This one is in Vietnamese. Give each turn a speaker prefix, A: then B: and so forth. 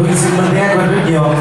A: Hương xin mến ghé qua rất nhiều